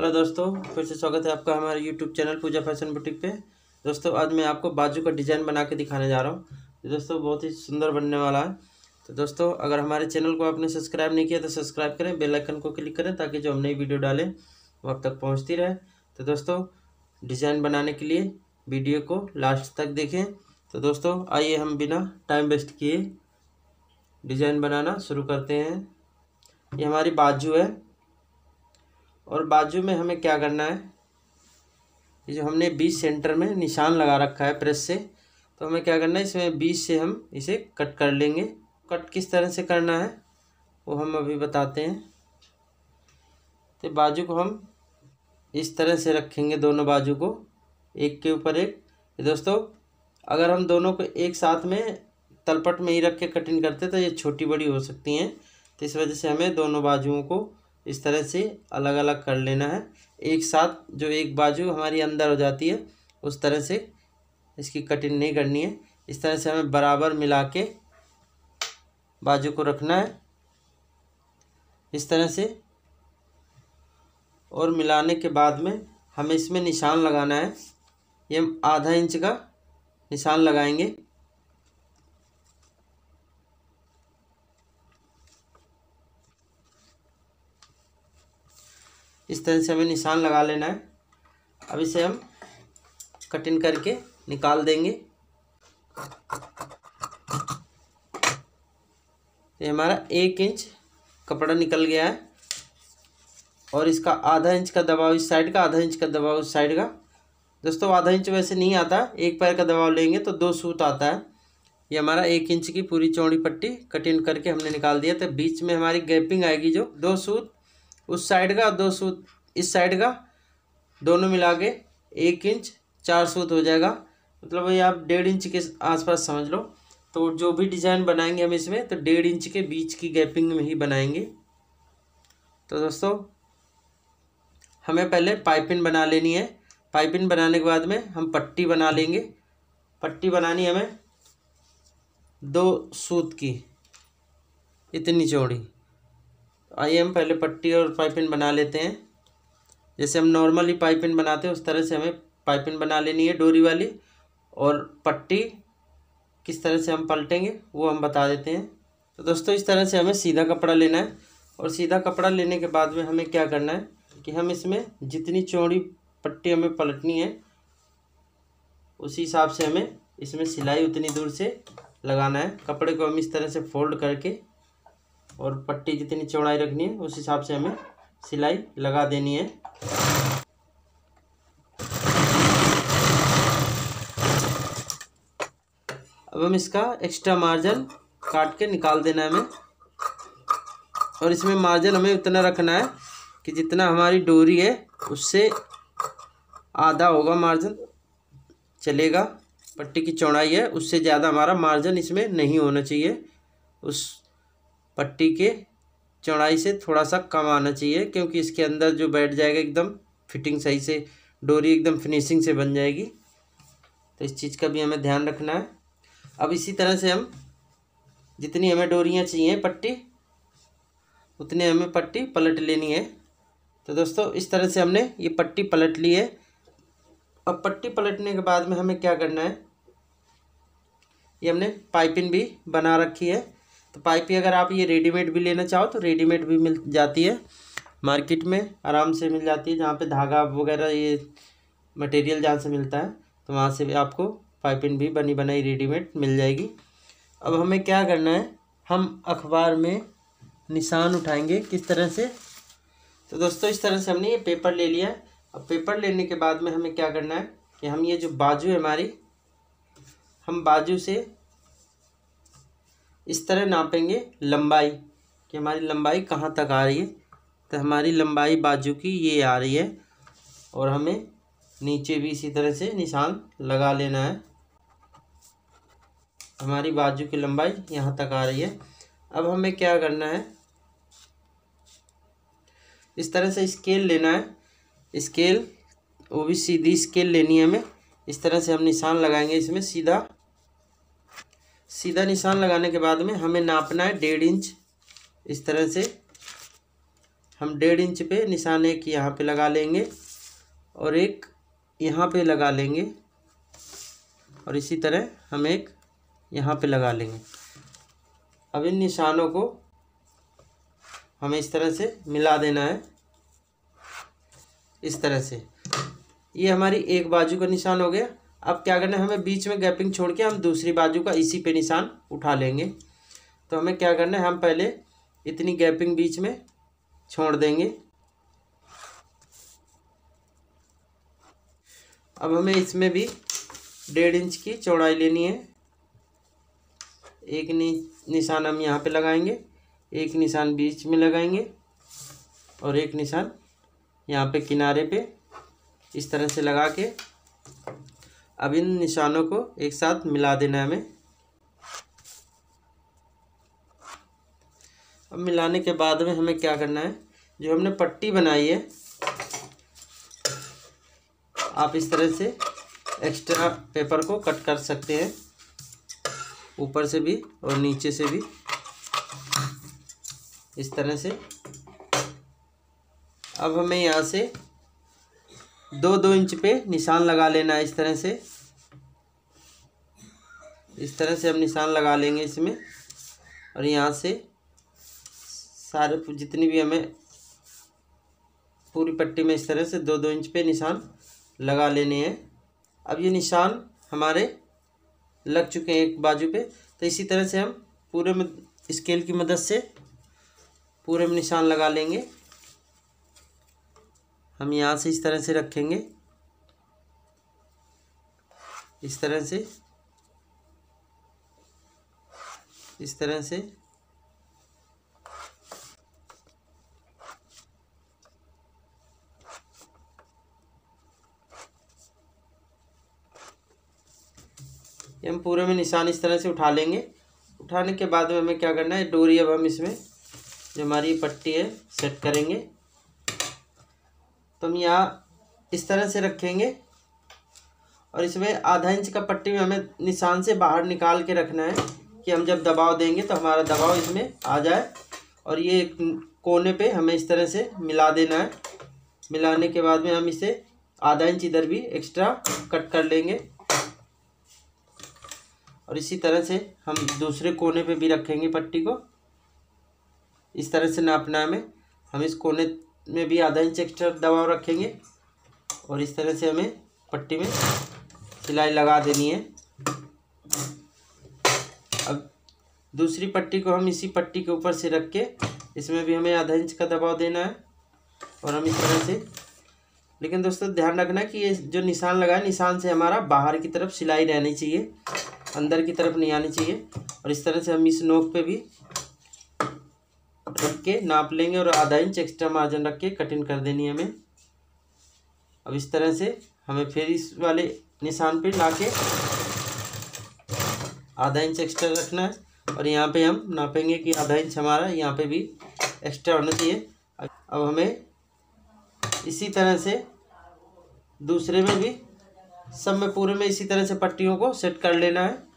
Hello दोस्तों, फिर से स्वागत है आपका हमारे YouTube channel Pooja fashion boutique पे। दोस्तों, आज मैं आपको बाजू का डिज़ाइन बना के दिखाने जा रहा हूँ। दोस्तों बहुत ही सुंदर बनने वाला है। तो दोस्तों, अगर हमारे चैनल को आपने सब्सक्राइब नहीं किया तो सब्सक्राइब करें, बेल आइकन को क्लिक करें ताकि जो हम नई वीडियो डालें वो अब तक पहुँचती रहे। तो दोस्तों, डिज़ाइन बनाने के लिए वीडियो को लास्ट तक देखें। तो दोस्तों, आइए हम बिना टाइम वेस्ट किए डिज़ाइन बनाना शुरू करते हैं। ये हमारी बाजू है। और बाजू में हमें क्या करना है? ये जो हमने बीच सेंटर में निशान लगा रखा है प्रेस से तो हमें क्या करना है? इसमें बीच से हम इसे कट कर लेंगे। कट किस तरह से करना है, वो हम अभी बताते हैं। तो बाजू को हम इस तरह से रखेंगे दोनों बाजू को, एक के ऊपर एक। दोस्तों, अगर हम दोनों को एक साथ में तलपट में ही रख के कटिंग करते तो ये छोटी बड़ी हो सकती हैं। तो इस वजह से हमें दोनों बाजुओं को इस तरह से अलग अलग कर लेना है। एक साथ जो एक बाजू हमारी अंदर हो जाती है, उस तरह से इसकी कटिंग नहीं करनी है। इस तरह से हमें बराबर मिला के बाजू को रखना है। इस तरह से और मिलाने के बाद में हमें इसमें निशान लगाना है। ये हम आधा इंच का निशान लगाएँगे। इस तरह से हमें निशान लगा लेना है। अब इसे हम कटिंग करके निकाल देंगे। ये हमारा एक इंच कपड़ा निकल गया है। और इसका आधा इंच का दबाव इस साइड का, आधा इंच का दबाव उस साइड का। दोस्तों, आधा इंच वैसे नहीं आता, एक पैर का दबाव लेंगे तो दो सूत आता है। ये हमारा एक इंच की पूरी चौड़ी पट्टी कटिंग करके हमने निकाल दिया। तो बीच में हमारी गैपिंग आएगी जो दो सूत उस साइड का, दो सूत इस साइड का, दोनों मिला के एक इंच, चार सूत हो जाएगा। मतलब ये आप डेढ़ इंच के आसपास समझ लो। तो जो भी डिज़ाइन बनाएँगे हम इसमें तो डेढ़ इंच के बीच की गैपिंग में ही बनाएँगे। तो दोस्तों, हमें पहले पाइपिंग बना लेनी है। पाइपिंग बनाने के बाद में हम पट्टी बना लेंगे। पट्टी बनानी हमें दो सूत की, इतनी चौड़ी। आइए हम पहले पट्टी और पाइपिन बना लेते हैं। जैसे हम नॉर्मली पाइपिन बनाते हैं, उस तरह से हमें पाइपिन बना लेनी है डोरी वाली। और पट्टी किस तरह से हम पलटेंगे, वो हम बता देते हैं। तो दोस्तों, इस तरह से हमें सीधा कपड़ा लेना है। और सीधा कपड़ा लेने के बाद में हमें क्या करना है कि हम इसमें जितनी चौड़ी पट्टी हमें पलटनी है, उसी हिसाब से हमें इसमें सिलाई उतनी दूर से लगाना है। कपड़े को हम इस तरह से फोल्ड करके और पट्टी जितनी चौड़ाई रखनी है, उस हिसाब से हमें सिलाई लगा देनी है। अब हम इसका एक्स्ट्रा मार्जिन काट के निकाल देना है हमें। और इसमें मार्जिन हमें उतना रखना है कि जितना हमारी डोरी है, उससे आधा होगा मार्जिन चलेगा। पट्टी की चौड़ाई है, उससे ज़्यादा हमारा मार्जिन इसमें नहीं होना चाहिए। उस पट्टी के चौड़ाई से थोड़ा सा कम आना चाहिए, क्योंकि इसके अंदर जो बैठ जाएगा एकदम फिटिंग सही से, डोरी एकदम फिनिशिंग से बन जाएगी। तो इस चीज़ का भी हमें ध्यान रखना है। अब इसी तरह से हम जितनी हमें डोरियाँ चाहिए पट्टी, उतनी हमें पट्टी पलट लेनी है। तो दोस्तों, इस तरह से हमने ये पट्टी पलट ली है। अब पट्टी पलटने के बाद में हमें क्या करना है? ये हमने पाइपिंग भी बना रखी है। तो पाइपी अगर आप ये रेडीमेड भी लेना चाहो तो रेडीमेड भी मिल जाती है मार्केट में, आराम से मिल जाती है, जहाँ पे धागा वगैरह ये मटेरियल जहाँ से मिलता है तो वहाँ से भी आपको पाइपिंग भी बनी बनाई रेडीमेड मिल जाएगी। अब हमें क्या करना है, हम अखबार में निशान उठाएँगे किस तरह से। तो दोस्तों, इस तरह से हमने ये पेपर ले लिया। है अब पेपर लेने के बाद में हमें क्या करना है कि हम ये जो बाजू है हमारी, हम बाजू से इस तरह नापेंगे लंबाई कि हमारी लंबाई कहाँ तक आ रही है। तो हमारी लंबाई बाजू की ये आ रही है और हमें नीचे भी इसी तरह से निशान लगा लेना है। हमारी बाजू की लंबाई यहाँ तक आ रही है। अब हमें क्या करना है? इस तरह से स्केल लेना है। स्केल, वो भी सीधी स्केल लेनी है हमें। इस तरह से हम निशान लगाएँगे, इसमें सीधा सीधा निशान लगाने के बाद में हमें नापना है डेढ़ इंच। इस तरह से हम डेढ़ इंच पे निशान एक यहाँ पे लगा लेंगे और एक यहाँ पे लगा लेंगे और इसी तरह हम एक यहाँ पे लगा लेंगे। अब इन निशानों को हमें इस तरह से मिला देना है। इस तरह से। ये हमारी एक बाजू का निशान हो गया। अब क्या करना है हमें बीच में गैपिंग छोड़ के हम दूसरी बाजू का इसी पे निशान उठा लेंगे। तो हमें क्या करना है हम पहले इतनी गैपिंग बीच में छोड़ देंगे। अब हमें इसमें भी डेढ़ इंच की चौड़ाई लेनी है। एक नि, निशान हम यहाँ पे लगाएँगे एक निशान बीच में लगाएँगे और एक निशान यहाँ पे किनारे पे इस तरह से लगा के अब इन निशानों को एक साथ मिला देना है हमें। अब मिलाने के बाद में हमें क्या करना है? जो हमने पट्टी बनाई है, आप इस तरह से एक्स्ट्रा पेपर को कट कर सकते हैं। ऊपर से भी और नीचे से भी। इस तरह से। अब हमें यहाँ से दो दो इंच पे निशान लगा लेना है इस तरह से। इस तरह से हम निशान लगा लेंगे इसमें। और यहाँ से सारे जितनी भी हमें पूरी पट्टी में इस तरह से दो दो इंच पे निशान लगा लेने हैं। अब ये निशान हमारे लग चुके हैं एक बाजू पे। तो इसी तरह से हम पूरे में स्केल की मदद से पूरे में निशान लगा लेंगे। हम यहाँ से इस तरह से रखेंगे। इस तरह से इस तरह से। हम पूरे में निशान इस तरह से उठा लेंगे। उठाने के बाद में हमें क्या करना है, डोरी अब हम इसमें जो हमारी पट्टी है सेट करेंगे। तो हम यहाँ इस तरह से रखेंगे और इसमें आधा इंच का पट्टी में हमें निशान से बाहर निकाल के रखना है। कि हम जब दबाव देंगे तो हमारा दबाव इसमें आ जाए और ये कोने पे हमें इस तरह से मिला देना है। मिलाने के बाद में हम इसे आधा इंच इधर भी एक्स्ट्रा कट कर लेंगे। और इसी तरह से हम दूसरे कोने पे भी रखेंगे पट्टी को। इस तरह से नापना हमें। हम इस कोने में भी आधा इंच एक्स्ट्रा दबाव रखेंगे और इस तरह से हमें पट्टी में सिलाई लगा देनी है। दूसरी पट्टी को हम इसी पट्टी के ऊपर से रख के इसमें भी हमें आधा इंच का दबाव देना है और हम इस तरह से, लेकिन दोस्तों ध्यान रखना कि ये जो निशान लगा है, निशान से हमारा बाहर की तरफ़ सिलाई रहनी चाहिए, अंदर की तरफ़ नहीं आनी चाहिए और इस तरह से हम इस नोक पे भी रख के नाप लेंगे और आधा इंच एक्स्ट्रा मार्जिन रख के कटिंग कर देनी है हमें। अब इस तरह से हमें फिर इस वाले निशान पे ला के आधा इंच एक्स्ट्रा रखना है। और यहाँ पे हम नापेंगे कि आधा इंच हमारा यहाँ पे भी एक्स्ट्रा होना चाहिए। अब हमें इसी तरह से दूसरे में भी, सब में पूरे में इसी तरह से पट्टियों को सेट कर लेना है।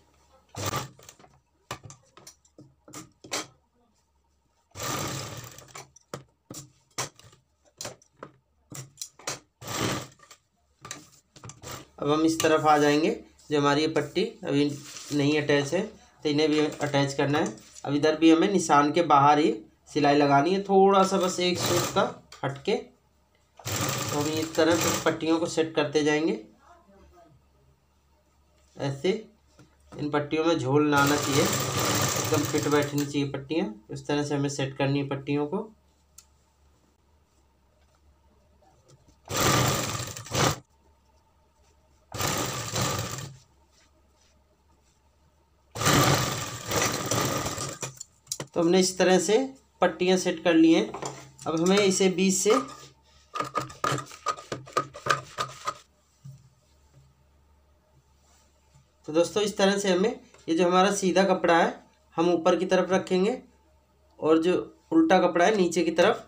अब हम इस तरफ़ आ जाएँगे, जो हमारी ये पट्टी अभी नहीं अटैच है। तो इन्हें भी अटैच करना है। अब इधर भी हमें निशान के बाहर ही सिलाई लगानी है। थोड़ा सा बस एक सूट का हट के तो हम इस तरह से पट्टियों को सेट करते जाएँगे। ऐसे इन पट्टियों में झोल लाना चाहिए। एकदम फिट बैठनी चाहिए पट्टियाँ। इस तरह से हमें सेट करनी है पट्टियों को। तो हमने इस तरह से पट्टियाँ सेट कर ली हैं। अब हमें इसे बीच से तो दोस्तों, इस तरह से हमें ये जो हमारा सीधा कपड़ा है, हम ऊपर की तरफ़ रखेंगे और जो उल्टा कपड़ा है, नीचे की तरफ़।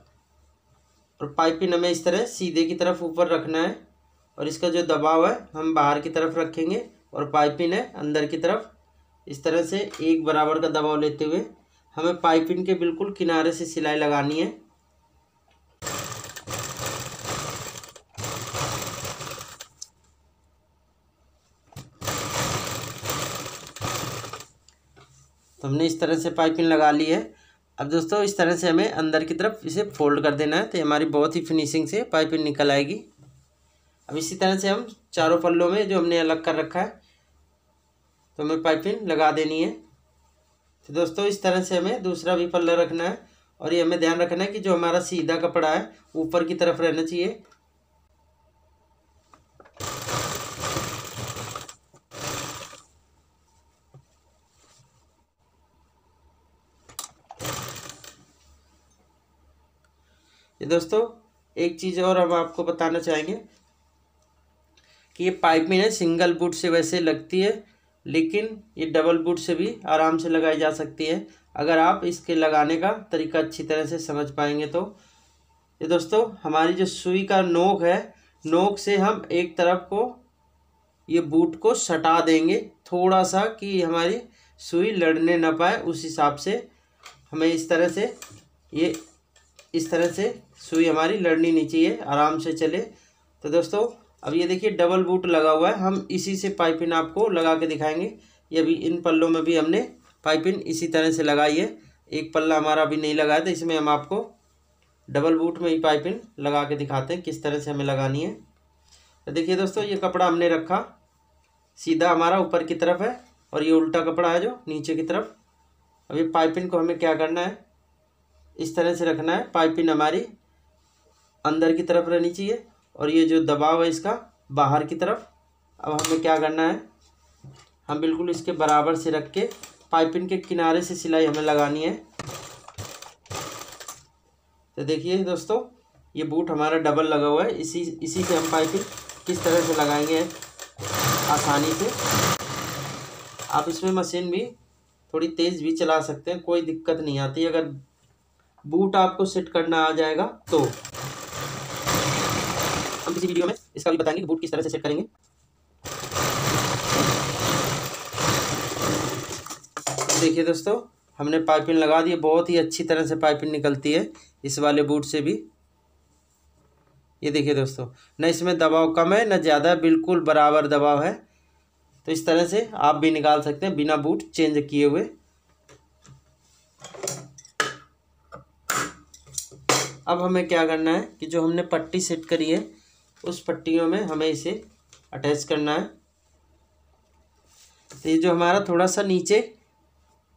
और पाइपिंग हमें इस तरह सीधे की तरफ़ ऊपर रखना है और इसका जो दबाव है, हम बाहर की तरफ़ रखेंगे और पाइपिंग है अंदर की तरफ़। इस तरह से एक बराबर का दबाव लेते हुए हमें पाइपिंग के बिल्कुल किनारे से सिलाई लगानी है। तो हमने इस तरह से पाइपिंग लगा ली है। अब दोस्तों, इस तरह से हमें अंदर की तरफ़ इसे फोल्ड कर देना है तो हमारी बहुत ही फिनिशिंग से पाइपिंग निकल आएगी। अब इसी तरह से हम चारों पल्लों में जो हमने अलग कर रखा है तो हमें पाइपिंग लगा देनी है। तो दोस्तों, इस तरह से हमें दूसरा भी पल्ला रखना है और ये हमें ध्यान रखना है कि जो हमारा सीधा कपड़ा है, ऊपर की तरफ़ रहना चाहिए। ये दोस्तों, एक चीज़ और हम आपको बताना चाहेंगे कि ये पाइपिंग है सिंगल बूट से वैसे लगती है। लेकिन ये डबल बूट से भी आराम से लगाई जा सकती है। अगर आप इसके लगाने का तरीका अच्छी तरह से समझ पाएँगे तो। ये दोस्तों, हमारी जो सुई का नोक है, नोक से हम एक तरफ़ को ये बूट को सटा देंगे। थोड़ा सा कि हमारी सुई लड़ने ना पाए, उस हिसाब से हमें इस तरह से, ये इस तरह से सुई हमारी लड़नी नहीं चाहिए, आराम से चले। तो दोस्तों अब ये देखिए डबल बूट लगा हुआ है। हम इसी से पाइपिन आपको लगा के दिखाएँगे। ये भी इन पल्लों में भी हमने पाइपिन इसी तरह से लगाई है। एक पल्ला हमारा अभी नहीं लगाया था, इसमें हम आपको डबल बूट में ही पाइपिन लगा के दिखाते हैं, किस तरह से हमें लगानी है। तो देखिए दोस्तों, ये कपड़ा हमने रखा। सीधा हमारा ऊपर की तरफ़ है और ये उल्टा कपड़ा है जो नीचे की तरफ़। अब ये पाइपिन को हमें क्या करना है? इस तरह से रखना है। पाइपिन हमारी अंदर की तरफ़ रहनी चाहिए। और ये जो दबाव है इसका बाहर की तरफ़, अब हमें क्या करना है? हम बिल्कुल इसके बराबर से रख के पाइपिंग के किनारे से सिलाई हमें लगानी है। तो देखिए दोस्तों, ये बूट हमारा डबल लगा हुआ है। इसी इसी से हम पाइपिंग किस तरह से लगाएँगे आसानी से। आप इसमें मशीन भी थोड़ी तेज़ भी चला सकते हैं, कोई दिक्कत नहीं आती। अगर बूट आपको सेट करना आ जाएगा तो। किसी वीडियो में, इसका भी बताएँगे बूट किस तरह से सेट करेंगे। देखिए दोस्तों, हमने पाइपिंग लगा दी बहुत ही अच्छी तरह से पाइपिंग निकलती है इस वाले बूट से भी। ये देखिए दोस्तों, न इसमें दबाव कम है, न ज़्यादा, बिल्कुल बराबर दबाव है। तो इस तरह से आप भी निकाल सकते हैं बिना बूट चेंज किए हुए। अब हमें क्या करना है कि जो हमने पट्टी सेट करी है उस पट्टियों में हमें इसे अटैच करना है। तो ये जो हमारा थोड़ा सा नीचे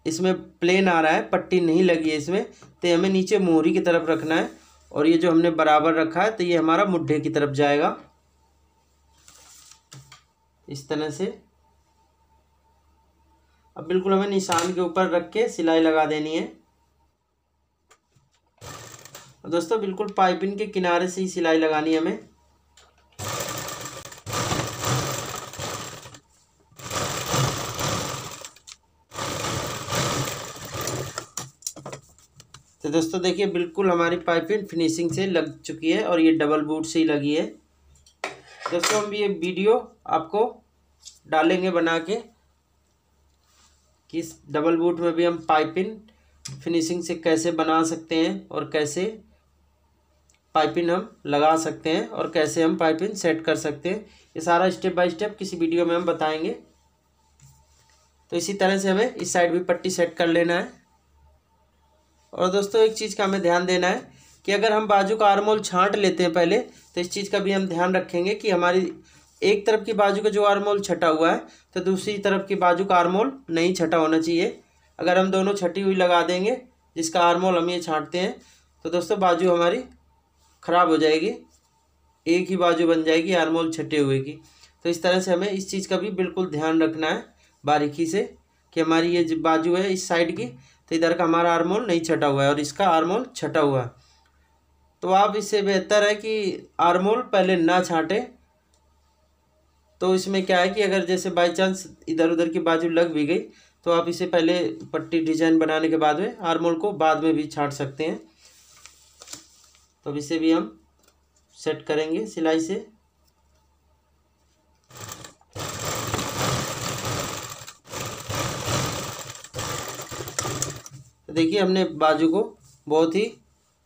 इसमें प्लेन आ रहा है, पट्टी नहीं लगी है इसमें तो हमें नीचे मोहरी की तरफ़ रखना है। और ये जो हमने बराबर रखा है तो ये हमारा मुड्ढे की तरफ़ जाएगा। इस तरह से। अब बिल्कुल हमें निशान के ऊपर रख के सिलाई लगा देनी है। दोस्तों, बिल्कुल पाइपिंग के किनारे से ही सिलाई लगानी है हमें। तो दोस्तों देखिए, बिल्कुल हमारी पाइपिंग फिनिशिंग से लग चुकी है और ये डबल बूट से ही लगी है। दोस्तों हम ये वीडियो आपको डालेंगे बना के कि इस डबल बूट में भी हम पाइपिंग फिनिशिंग से कैसे बना सकते हैं और कैसे पाइपिंग हम लगा सकते हैं और कैसे हम पाइपिंग सेट कर सकते हैं। ये सारा स्टेप बाय स्टेप किसी वीडियो में हम बताएँगे। तो इसी तरह से हमें इस साइड भी पट्टी सेट कर लेना है। और दोस्तों, एक चीज़ का हमें ध्यान देना है कि अगर हम बाजू का आरमोल छांट लेते हैं पहले तो इस चीज़ का भी हम ध्यान रखेंगे कि हमारी एक तरफ़ की बाजू का जो आरमोल छटा हुआ है तो दूसरी तरफ़ की बाजू का आरमोल नहीं छटा होना चाहिए। अगर हम दोनों छटी हुई लगा देंगे, जिसका आरमोल हम ये छाँटते हैं तो दोस्तों, बाजू हमारी ख़राब हो जाएगी। एक ही बाजू बन जाएगी आरमोल छटे हुए की। तो इस तरह से हमें इस चीज़ का भी बिल्कुल ध्यान रखना है बारीकी से कि हमारी ये बाजू है इस साइड की तो इधर का हमारा आरमोल नहीं छटा हुआ है और इसका आरमोल छटा हुआ है। तो आप इससे बेहतर है कि आरमोल पहले ना छाँटें। तो इसमें क्या है कि अगर जैसे बाई चांस इधर उधर की बाजू लग भी गई तो आप इसे पहले पट्टी डिज़ाइन बनाने के बाद में आरमोल को बाद में भी छाँट सकते हैं। तो इसे भी हम सेट करेंगे सिलाई से। तो देखिए, हमने बाजू को बहुत ही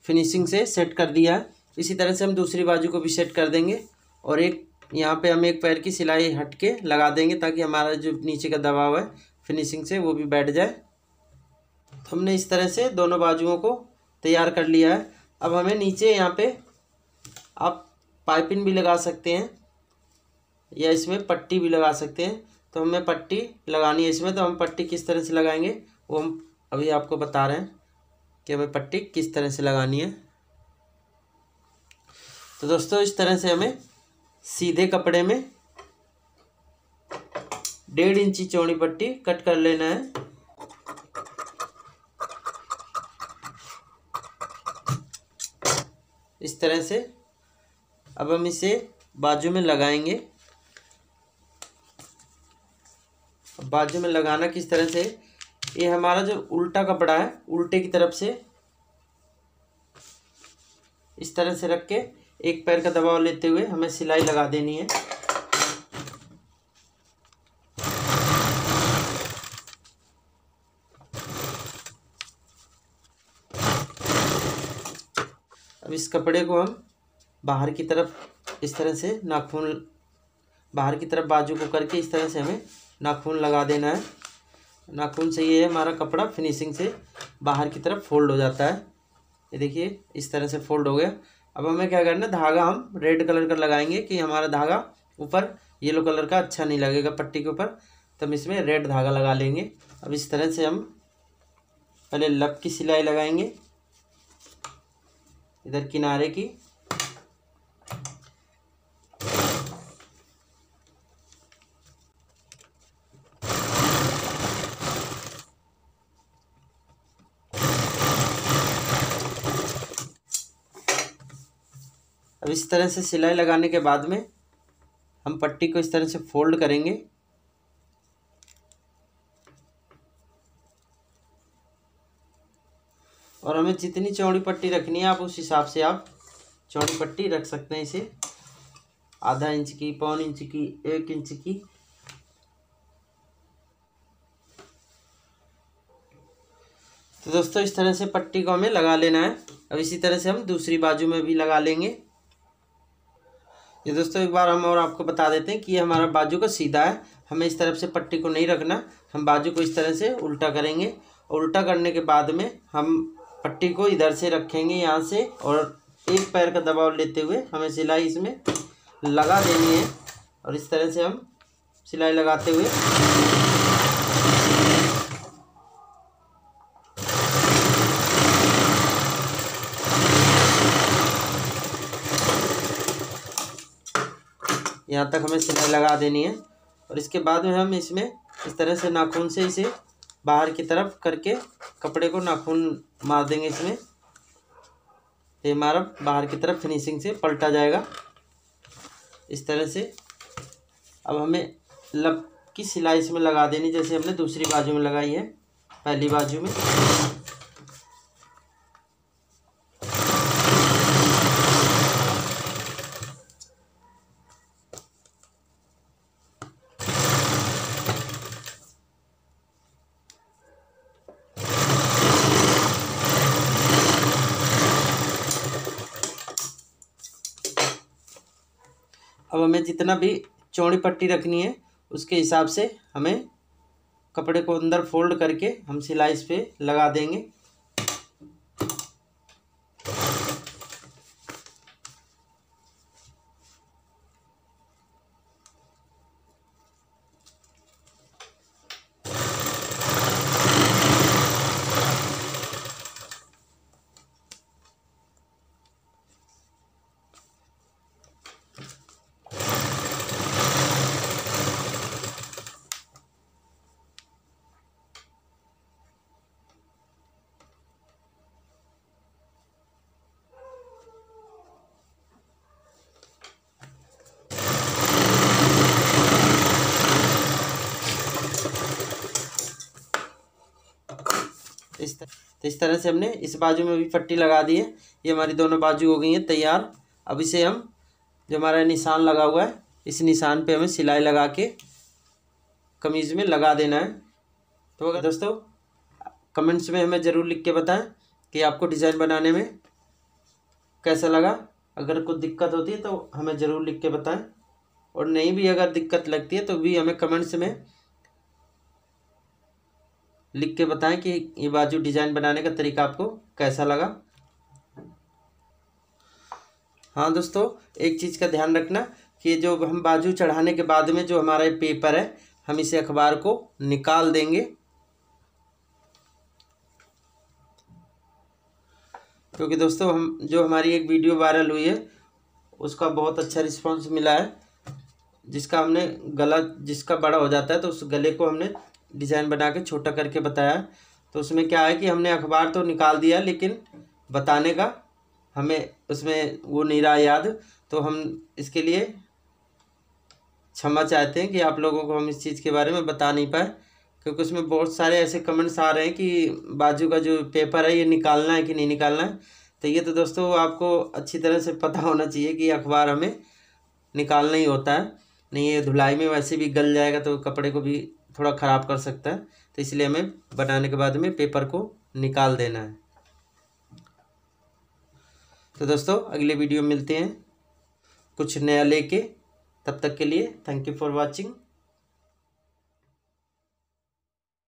फिनिशिंग से सेट कर दिया है। इसी तरह से हम दूसरी बाजू को भी सेट कर देंगे और एक, यहाँ पे हम एक पैर की सिलाई हट के लगा देंगे ताकि हमारा जो नीचे का दबाव है फिनिशिंग से वो भी बैठ जाए। तो हमने इस तरह से दोनों बाजुओं को तैयार कर लिया है। अब हमें नीचे यहाँ पे आप पाइपिंग भी लगा सकते हैं, या इसमें पट्टी भी लगा सकते हैं। तो हमें पट्टी लगानी है इसमें। तो हम पट्टी किस तरह से लगाएँगे, वो हम अभी आपको बता रहे हैं कि हमें पट्टी किस तरह से लगानी है। तो दोस्तों, इस तरह से हमें सीधे कपड़े में डेढ़ इंची चौड़ी पट्टी कट कर लेना है। इस तरह से अब हम इसे बाजू में लगाएँगे। बाजू में लगाना किस तरह से? ये हमारा जो उल्टा कपड़ा है, उल्टे की तरफ़ से इस तरह से रख के एक पैर का दबाव लेते हुए हमें सिलाई लगा देनी है। अब इस कपड़े को हम बाहर की तरफ़ इस तरह से नाखून, बाहर की तरफ़ बाजू को करके इस तरह से हमें नाखून लगा देना है। नाखून से ये हमारा कपड़ा फिनिशिंग से बाहर की तरफ़ फोल्ड हो जाता है। ये देखिए, इस तरह से फोल्ड हो गया। अब हमें क्या करना है, धागा हम रेड कलर का लगाएँगे कि हमारा धागा ऊपर येलो कलर का अच्छा नहीं लगेगा पट्टी के ऊपर तो हम इसमें रेड धागा लगा लेंगे। अब इस तरह से हम पहले लब की सिलाई लगाएँगे, इधर किनारे की। तरह से सिलाई लगाने के बाद में हम पट्टी को इस तरह से फोल्ड करेंगे। और हमें जितनी चौड़ी पट्टी रखनी है, आप उस हिसाब से आप चौड़ी पट्टी रख सकते हैं इसे। आधा इंच की, पौन इंच की, एक इंच की। तो दोस्तों, इस तरह से पट्टी को हमें लगा लेना है। अब इसी तरह से हम दूसरी बाजू में भी लगा लेंगे। ये दोस्तों, एक बार हम और आपको बता देते हैं कि ये हमारा बाजू का सीधा है। हमें इस तरफ़ से पट्टी को नहीं रखना। हम बाजू को इस तरह से उल्टा करेंगे और उल्टा करने के बाद में हम पट्टी को इधर से रखेंगे यहाँ से और एक पैर का दबाव लेते हुए हमें सिलाई इसमें लगा देनी है। और इस तरह से हम सिलाई लगाते हुए यहाँ तक हमें सिलाई लगा देनी है। और इसके बाद में हम इसमें इस तरह से नाखून से इसे बाहर की तरफ़ करके कपड़े को नाखून मार देंगे इसमें। ये हमारा बाहर की तरफ़ फिनिशिंग से पलटा जाएगा। इस तरह से अब हमें लब की सिलाई इसमें लगा देनी, जैसे हमने दूसरी बाजू में लगाई है, पहली बाजू में। अब हमें जितना भी चौड़ी पट्टी रखनी है, उसके हिसाब से हमें कपड़े को अंदर फोल्ड करके हम सिलाई इस पर लगा देंगे इस तरह तो इस तरह से हमने इस बाजू में भी पट्टी लगा दी है। ये हमारी दोनों बाजू हो गई हैं तैयार। अब इसे हम, जो हमारा निशान लगा हुआ है, इस निशान पे हमें सिलाई लगा के कमीज़ में लगा देना है। तो अगर दोस्तों, कमेंट्स में हमें ज़रूर लिख के बताएँ कि आपको डिज़ाइन बनाने में कैसा लगा। अगर कुछ दिक्कत होती है तो हमें ज़रूर लिख के बताएँ। और नहीं भी अगर दिक्कत लगती है तो भी हमें कमेंट्स में लिख के बताएँ कि ये बाजू डिज़ाइन बनाने का तरीका आपको कैसा लगा। हाँ दोस्तों, एक चीज़ का ध्यान रखना कि जो हम बाजू चढ़ाने के बाद में जो हमारा ये पेपर है, हम इसे अखबार को निकाल देंगे। क्योंकि दोस्तों, हम जो हमारी एक वीडियो वायरल हुई है, उसका बहुत अच्छा रिस्पांस मिला है, जिसका हमने गला जिसका बड़ा हो जाता है तो उस गले को हमने डिज़ाइन बना के, छोटा करके बताया। तो उसमें क्या है कि हमने अखबार तो निकाल दिया, लेकिन बताने का हमें उसमें वो नहीं रहा याद। तो हम इसके लिए क्षमा चाहते हैं कि आप लोगों को हम इस चीज़ के बारे में बता नहीं पाए, क्योंकि उसमें बहुत सारे ऐसे कमेंट्स आ रहे हैं कि बाजू का जो पेपर है, ये निकालना है कि नहीं निकालना है। तो ये तो दोस्तों आपको अच्छी तरह से पता होना चाहिए कि अखबार हमें निकालना ही होता है। नहीं, ये धुलाई में वैसे भी गल जाएगा तो कपड़े को भी थोड़ा ख़राब कर सकता है। तो इसलिए हमें बनाने के बाद में पेपर को निकाल देना है। तो दोस्तों, अगले वीडियो मिलते हैं। कुछ नया लेके, तब तक के लिए थैंक यू फॉर वॉचिंग